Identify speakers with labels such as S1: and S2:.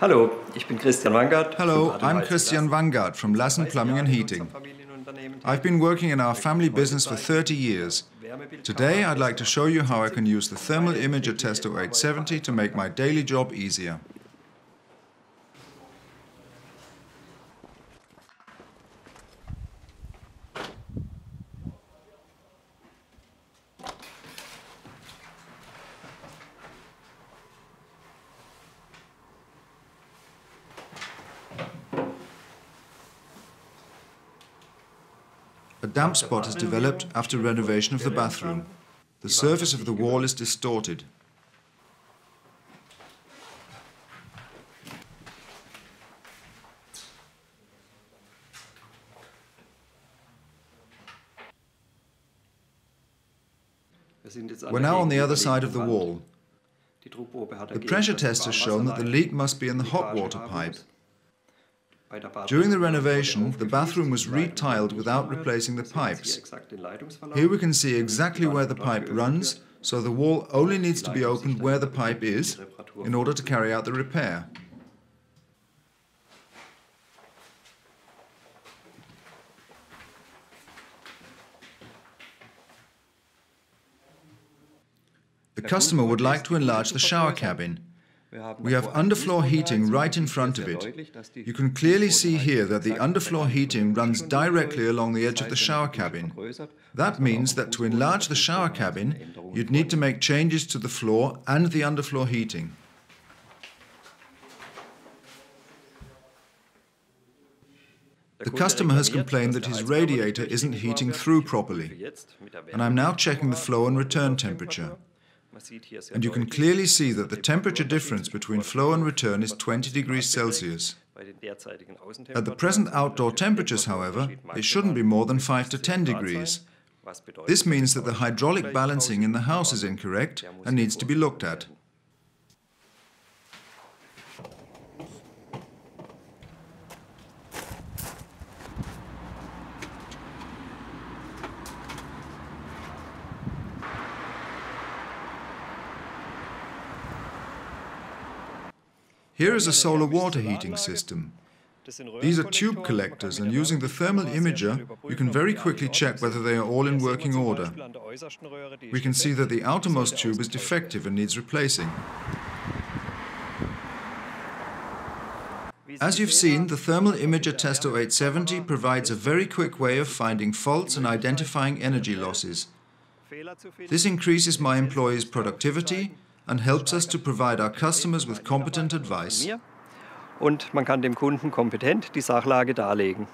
S1: Hallo, ich bin Christian Wangard.
S2: Hello, I'm Christian Wangard from Lassen Plumbing and Heating. I've been working in our family business for 30 years. Today I'd like to show you how I can use the Thermal Imager Testo 870 to make my daily job easier. Damp spot has developed after renovation of the bathroom. The surface of the wall is distorted. We're now on the other side of the wall. The pressure test has shown that the leak must be in the hot water pipe. During the renovation, the bathroom was retiled without replacing the pipes. Here we can see exactly where the pipe runs, so the wall only needs to be opened where the pipe is in order to carry out the repair. The customer would like to enlarge the shower cabin. We have underfloor heating right in front of it. You can clearly see here that the underfloor heating runs directly along the edge of the shower cabin. That means that to enlarge the shower cabin, you'd need to make changes to the floor and the underfloor heating. The customer has complained that his radiator isn't heating through properly, and I'm now checking the flow and return temperature. And you can clearly see that the temperature difference between flow and return is 20 degrees Celsius. At the present outdoor temperatures, however, it shouldn't be more than 5 to 10 degrees. This means that the hydraulic balancing in the house is incorrect and needs to be looked at. Here is a solar water heating system. These are tube collectors and using the thermal imager you can very quickly check whether they are all in working order. We can see that the outermost tube is defective and needs replacing. As you've seen, the Thermal Imager Testo 870 provides a very quick way of finding faults and identifying energy losses. This increases my employees' productivity and helps us to provide our customers with competent advice.
S1: Und man kann dem Kunden kompetent die Sachlage darlegen.